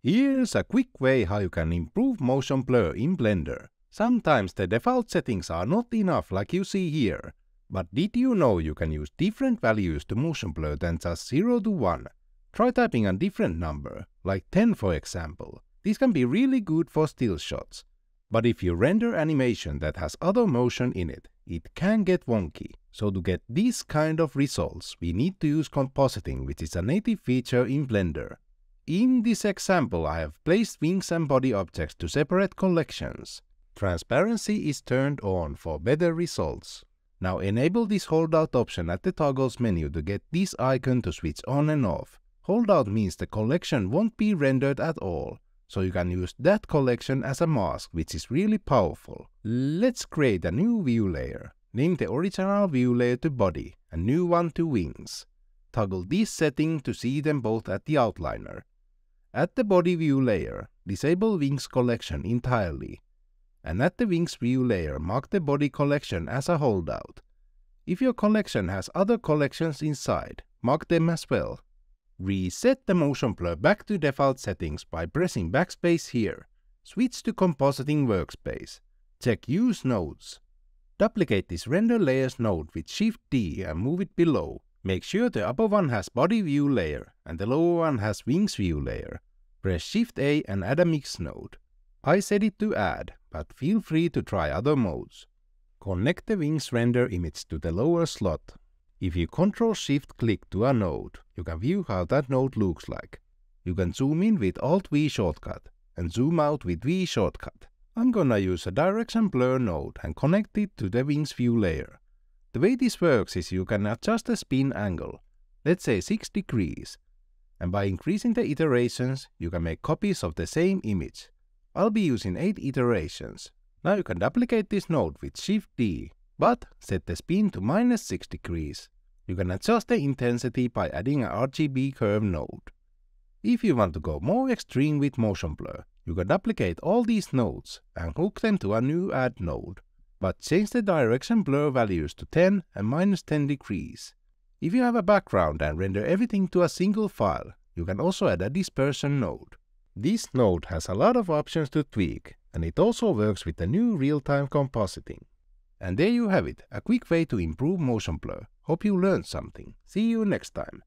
Here's a quick way how you can improve motion blur in Blender. Sometimes the default settings are not enough like you see here. But did you know you can use different values to motion blur than just 0 to 1? Try typing a different number, like 10 for example. This can be really good for still shots. But if you render animation that has other motion in it, it can get wonky. So to get these kind of results, we need to use compositing which is a native feature in Blender. In this example I have placed wings and body objects to separate collections. Transparency is turned on for better results. Now enable this holdout option at the toggles menu to get this icon to switch on and off. Holdout means the collection won't be rendered at all, so you can use that collection as a mask which is really powerful. Let's create a new view layer. Name the original view layer to body, a new one to wings. Toggle this setting to see them both at the outliner. At the body view layer, disable wings collection entirely. And at the wings view layer, mark the body collection as a holdout. If your collection has other collections inside, mark them as well. Reset the motion blur back to default settings by pressing backspace here. Switch to compositing workspace. Check use nodes. Duplicate this render layers node with shift D and move it below. Make sure the upper one has body view layer and the lower one has wings view layer. Press shift A and add a mix node. I set it to add, but feel free to try other modes. Connect the wings render image to the lower slot if you Ctrl Shift click to a node, you can view how that node looks like. You can zoom in with Alt V shortcut and zoom out with V shortcut. I'm gonna use a direction blur node and connect it to the wings view layer. The way this works is you can adjust the spin angle, let's say 6 degrees, and by increasing the iterations, you can make copies of the same image. I'll be using 8 iterations. Now you can duplicate this node with Shift D but set the spin to minus 6 degrees. You can adjust the intensity by adding an RGB curve node. If you want to go more extreme with motion blur, you can duplicate all these nodes and hook them to a new add node, but change the direction blur values to 10 and minus 10 degrees. If you have a background and render everything to a single file, you can also add a dispersion node. This node has a lot of options to tweak, and it also works with the new real-time compositing. And there you have it, a quick way to improve motion blur. Hope you learned something. See you next time.